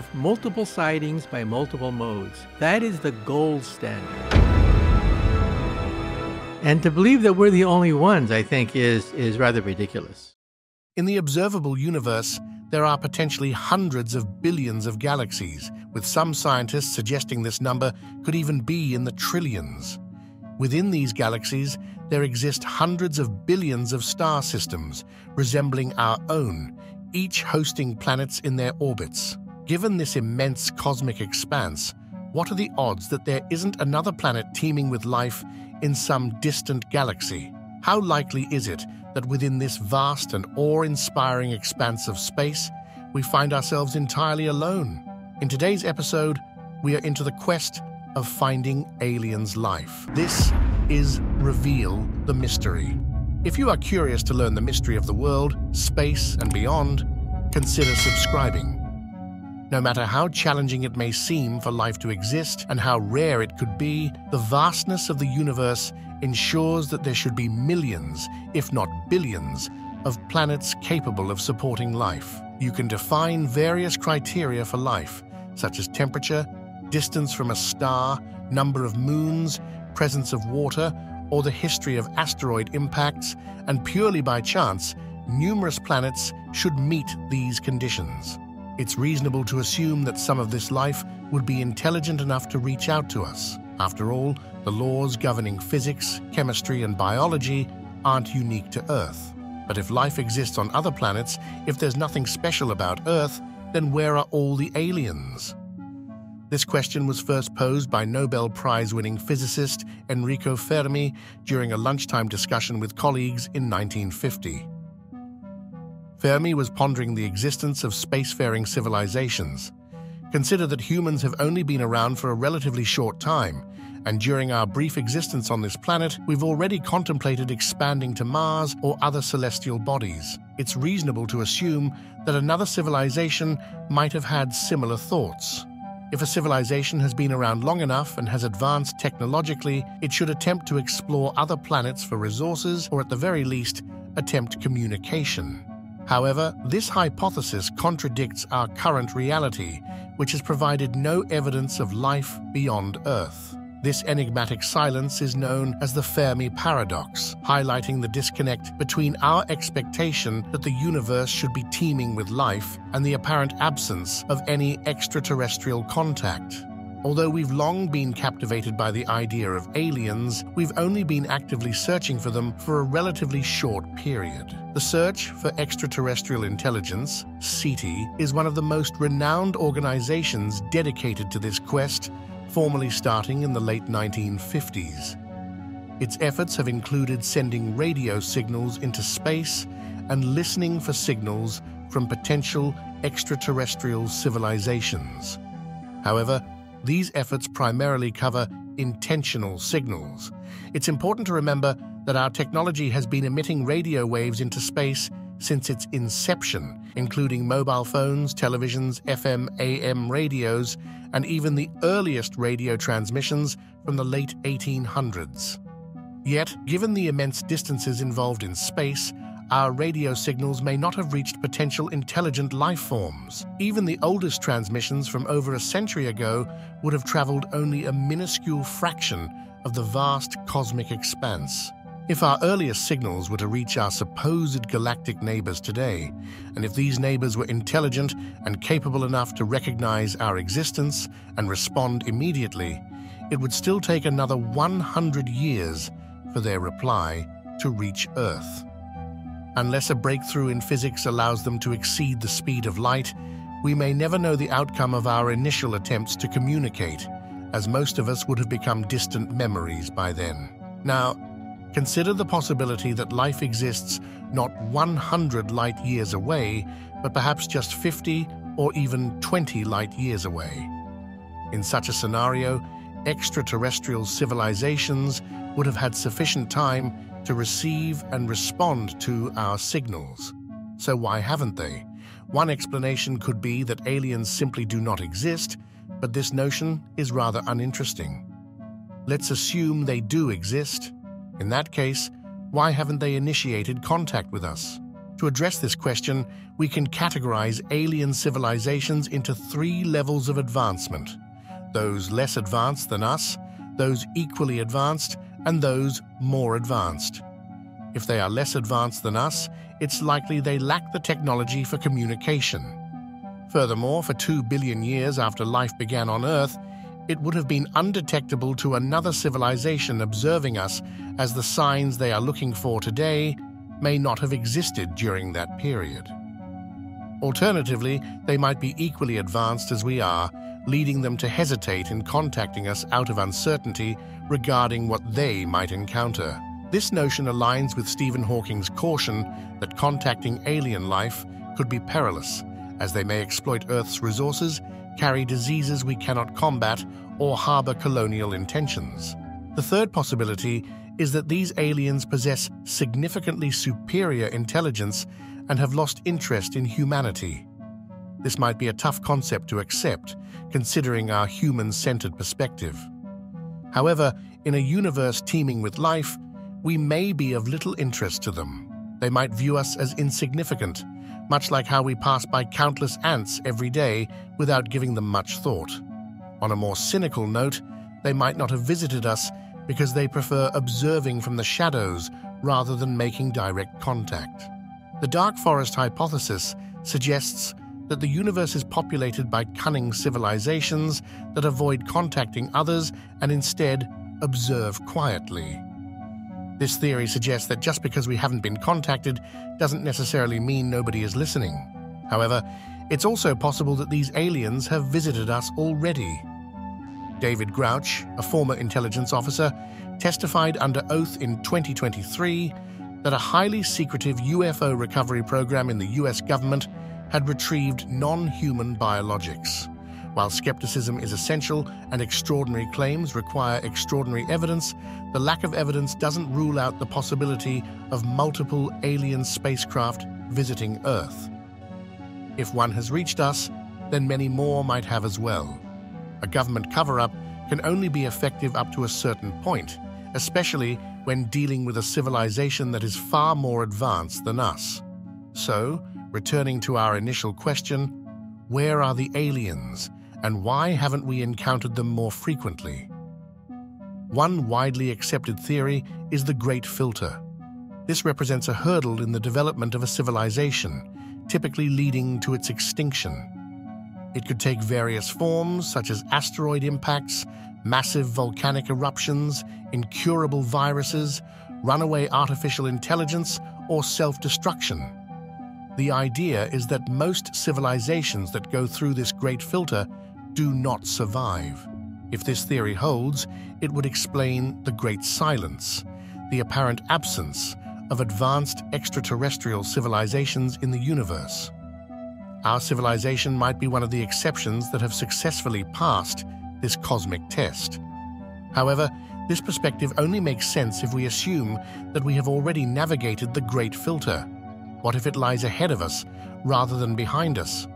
Have multiple sightings by multiple modes. That is the gold standard. And to believe that we're the only ones, I think, is, is rather ridiculous. In the observable universe, there are potentially hundreds of billions of galaxies, with some scientists suggesting this number could even be in the trillions. Within these galaxies, there exist hundreds of billions of star systems resembling our own, each hosting planets in their orbits. Given this immense cosmic expanse, what are the odds that there isn't another planet teeming with life in some distant galaxy? How likely is it that within this vast and awe-inspiring expanse of space, we find ourselves entirely alone? In today's episode, we are into the quest of finding aliens' life. This is Reveal the Mystery. If you are curious to learn the mystery of the world, space, and beyond, consider subscribing. No matter how challenging it may seem for life to exist and how rare it could be, the vastness of the universe ensures that there should be millions, if not billions, of planets capable of supporting life. You can define various criteria for life, such as temperature, distance from a star, number of moons, presence of water, or the history of asteroid impacts, and purely by chance, numerous planets should meet these conditions. It's reasonable to assume that some of this life would be intelligent enough to reach out to us. After all, the laws governing physics, chemistry, and biology aren't unique to Earth. But if life exists on other planets, if there's nothing special about Earth, then where are all the aliens? This question was first posed by Nobel Prize winning physicist Enrico Fermi during a lunchtime discussion with colleagues in 1950. Fermi was pondering the existence of spacefaring civilizations. Consider that humans have only been around for a relatively short time, and during our brief existence on this planet, we've already contemplated expanding to Mars or other celestial bodies. It's reasonable to assume that another civilization might have had similar thoughts. If a civilization has been around long enough and has advanced technologically, it should attempt to explore other planets for resources or, at the very least, attempt communication. However, this hypothesis contradicts our current reality, which has provided no evidence of life beyond Earth. This enigmatic silence is known as the Fermi paradox, highlighting the disconnect between our expectation that the universe should be teeming with life and the apparent absence of any extraterrestrial contact. Although we've long been captivated by the idea of aliens, we've only been actively searching for them for a relatively short period. The Search for Extraterrestrial Intelligence, SETI, is one of the most renowned organizations dedicated to this quest formally starting in the late 1950s. Its efforts have included sending radio signals into space and listening for signals from potential extraterrestrial civilizations. However, these efforts primarily cover intentional signals. It's important to remember that our technology has been emitting radio waves into space since its inception, including mobile phones, televisions, FM, AM radios, and even the earliest radio transmissions from the late 1800s. Yet, given the immense distances involved in space, our radio signals may not have reached potential intelligent life forms. Even the oldest transmissions from over a century ago would have traveled only a minuscule fraction of the vast cosmic expanse. If our earliest signals were to reach our supposed galactic neighbors today, and if these neighbors were intelligent and capable enough to recognize our existence and respond immediately, it would still take another 100 years for their reply to reach Earth. Unless a breakthrough in physics allows them to exceed the speed of light, we may never know the outcome of our initial attempts to communicate, as most of us would have become distant memories by then. Now, Consider the possibility that life exists not 100 light years away, but perhaps just 50 or even 20 light years away. In such a scenario, extraterrestrial civilizations would have had sufficient time to receive and respond to our signals. So why haven't they? One explanation could be that aliens simply do not exist, but this notion is rather uninteresting. Let's assume they do exist in that case, why haven't they initiated contact with us? To address this question, we can categorize alien civilizations into three levels of advancement those less advanced than us, those equally advanced, and those more advanced. If they are less advanced than us, it's likely they lack the technology for communication. Furthermore, for two billion years after life began on Earth, it would have been undetectable to another civilization observing us as the signs they are looking for today may not have existed during that period. Alternatively, they might be equally advanced as we are, leading them to hesitate in contacting us out of uncertainty regarding what they might encounter. This notion aligns with Stephen Hawking's caution that contacting alien life could be perilous, as they may exploit Earth's resources, carry diseases we cannot combat, or harbor colonial intentions. The third possibility is that these aliens possess significantly superior intelligence and have lost interest in humanity. This might be a tough concept to accept, considering our human centered perspective. However, in a universe teeming with life, we may be of little interest to them. They might view us as insignificant, much like how we pass by countless ants every day without giving them much thought. On a more cynical note, they might not have visited us because they prefer observing from the shadows rather than making direct contact. The dark forest hypothesis suggests that the universe is populated by cunning civilizations that avoid contacting others and instead observe quietly. This theory suggests that just because we haven't been contacted doesn't necessarily mean nobody is listening. However, it's also possible that these aliens have visited us already David Grusch, a former intelligence officer, testified under oath in 2023 that a highly secretive UFO recovery program in the US government had retrieved non human biologics. While skepticism is essential and extraordinary claims require extraordinary evidence, the lack of evidence doesn't rule out the possibility of multiple alien spacecraft visiting Earth. If one has reached us, then many more might have as well. A government cover up can only be effective up to a certain point, especially when dealing with a civilization that is far more advanced than us. So, returning to our initial question, where are the aliens and why haven't we encountered them more frequently? One widely accepted theory is the Great Filter. This represents a hurdle in the development of a civilization, typically leading to its extinction. It could take various forms, such as asteroid impacts, massive volcanic eruptions, incurable viruses, runaway artificial intelligence, or self destruction. The idea is that most civilizations that go through this great filter do not survive. If this theory holds, it would explain the Great Silence, the apparent absence of advanced extraterrestrial civilizations in the universe. Our civilization might be one of the exceptions that have successfully passed this cosmic test. However, this perspective only makes sense if we assume that we have already navigated the Great Filter. What if it lies ahead of us rather than behind us?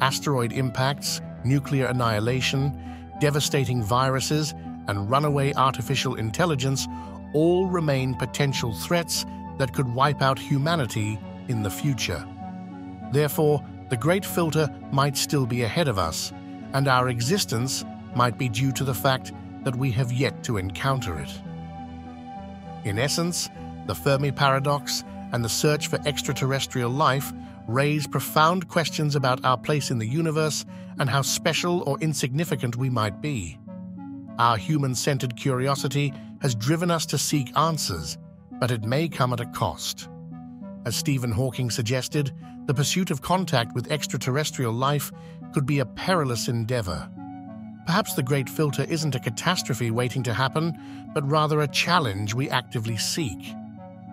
Asteroid impacts, nuclear annihilation, devastating viruses, and runaway artificial intelligence all remain potential threats that could wipe out humanity in the future. Therefore, the Great Filter might still be ahead of us, and our existence might be due to the fact that we have yet to encounter it. In essence, the Fermi paradox and the search for extraterrestrial life raise profound questions about our place in the universe and how special or insignificant we might be. Our human centered curiosity has driven us to seek answers, but it may come at a cost. As Stephen Hawking suggested, the pursuit of contact with extraterrestrial life could be a perilous endeavor. Perhaps the Great Filter isn't a catastrophe waiting to happen, but rather a challenge we actively seek.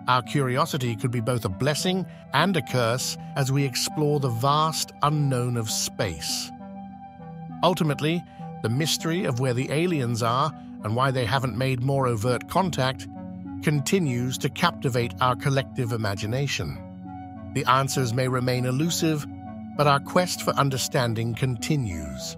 Our curiosity could be both a blessing and a curse as we explore the vast unknown of space. Ultimately, the mystery of where the aliens are and why they haven't made more overt contact continues to captivate our collective imagination. The answers may remain elusive, but our quest for understanding continues.